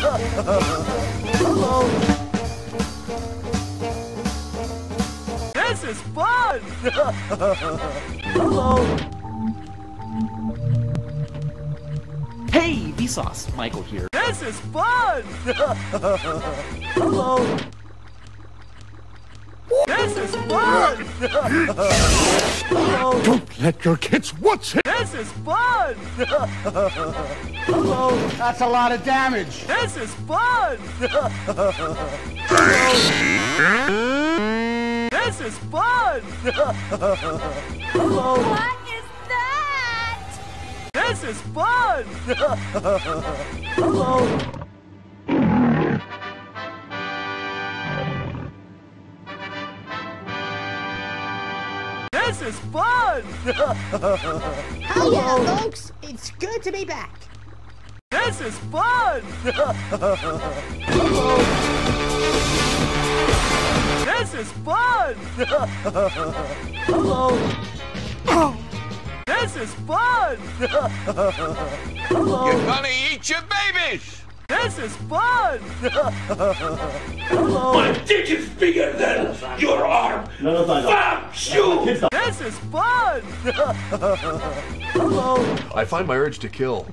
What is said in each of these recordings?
Hello. This is fun! Hello. Hey, Vsauce, Michael here. This is fun! Hello. This is fun! Hello. Don't let your kids watch it! This is fun! Hello. That's a lot of damage! This is fun! This is fun! Hello. What is that? This is fun! Hello. This is fun! Hiya, folks! It's good to be back. This is fun! Hello. This is fun! Hello. This is fun! Hello. You're gonna eat your babies! This is fun! Hello. dick is bigger than your arm. No, no, no, Fuck you! This is fun! Hello. I find my urge to kill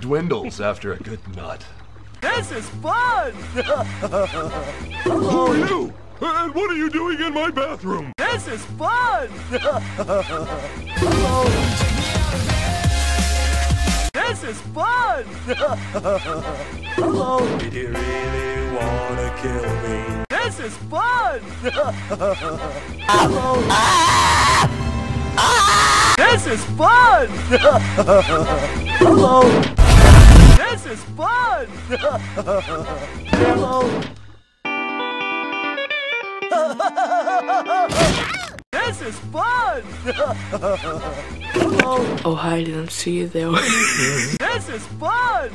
dwindles after a good nut. This is fun! Who are you? And what are you doing in my bathroom? This is fun! This is fun! Hello. Did you really wanna kill me? This is fun! Hello. This is fun! Hello. This is fun! Hello. This is fun! Hello. Oh, hi, I didn't see you there. This is fun!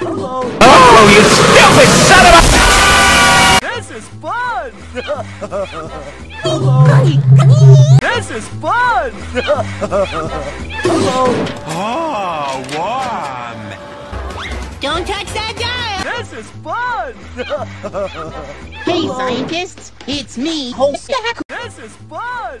Hello. Oh, you stupid son of a... This is fun! Hello. This is fun! Hello. Oh, warm! Don't touch that dial! Is fun! Hey, scientists! It's me, Holstack! This is fun!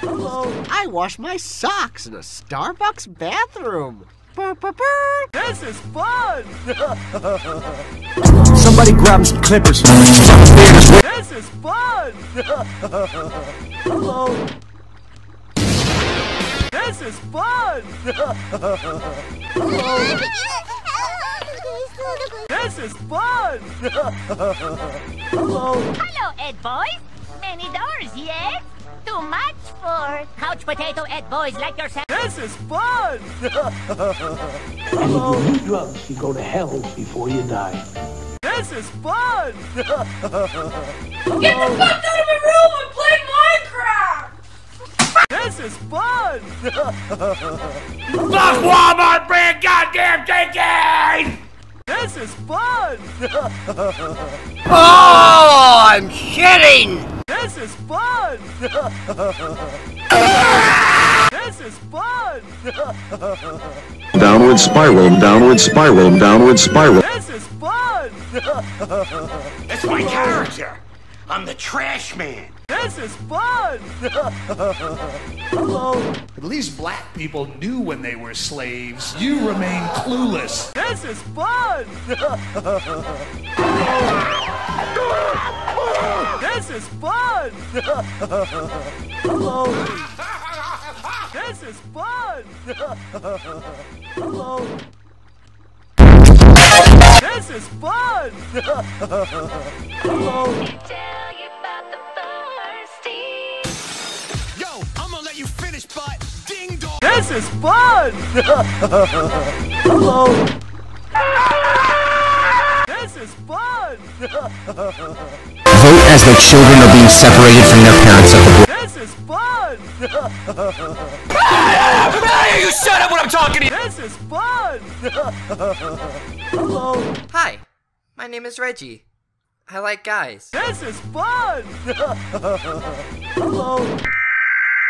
Hello. I wash my socks in a Starbucks bathroom. Burr, burr, burr. This is fun! Somebody grab some clippers. This is fun! Hello. This is fun! Hello. This is fun! Hello. Hello, Ed Boys. Many doors, yes? Too much for couch potato Ed Boys like yourself. This is fun! And if you drugs, you go to hell before you die. This is fun! Get the fuck out of my room and play Minecraft! This is fun! Fuck Walmart brand goddamn tickets! This is fun! Oh, I'm shitting! This is fun! This is fun! Downward spiral, downward spiral, downward spiral. This is fun! That's my character. I'm the trash man. This is fun! Hello. At least black people knew when they were slaves. You remain clueless. This is fun! This is fun! Hello. This is fun! Hello. This is fun! Hello. This is fun! Hello. This is fun! Vote as though children are being separated from their parents at the border. This is fun! you shut up when I'm talking to you! This is fun! Hello. Hi, my name is Reggie. I like guys. This is fun! Hello.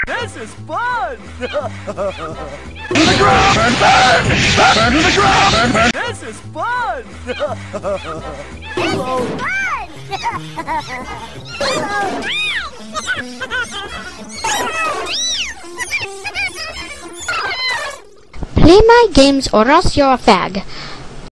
This is fun! Burn to the ground! Burn, burn. This is fun! Play my games or else you're a fag.